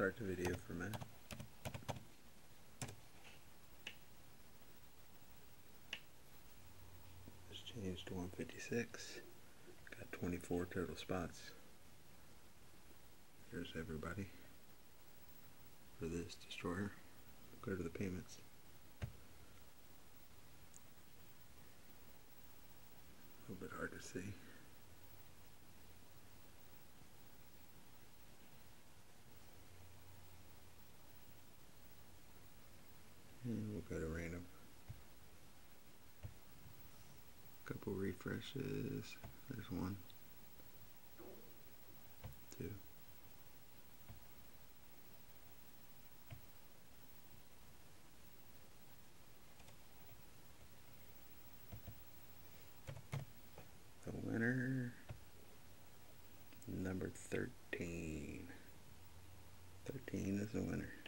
start the video for a minute. Just changed to 156. Got 24 total spots. Here's everybody for this destroyer. Go to the payments. A little bit hard to see. And we'll go to random. Couple refreshes. There's one. Two. The winner, number 13. 13 is the winner.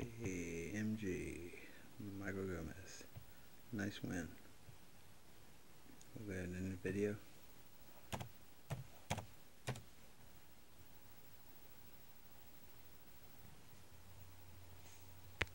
BMG, Michael Gomez. Nice win. We'll go ahead and end the video.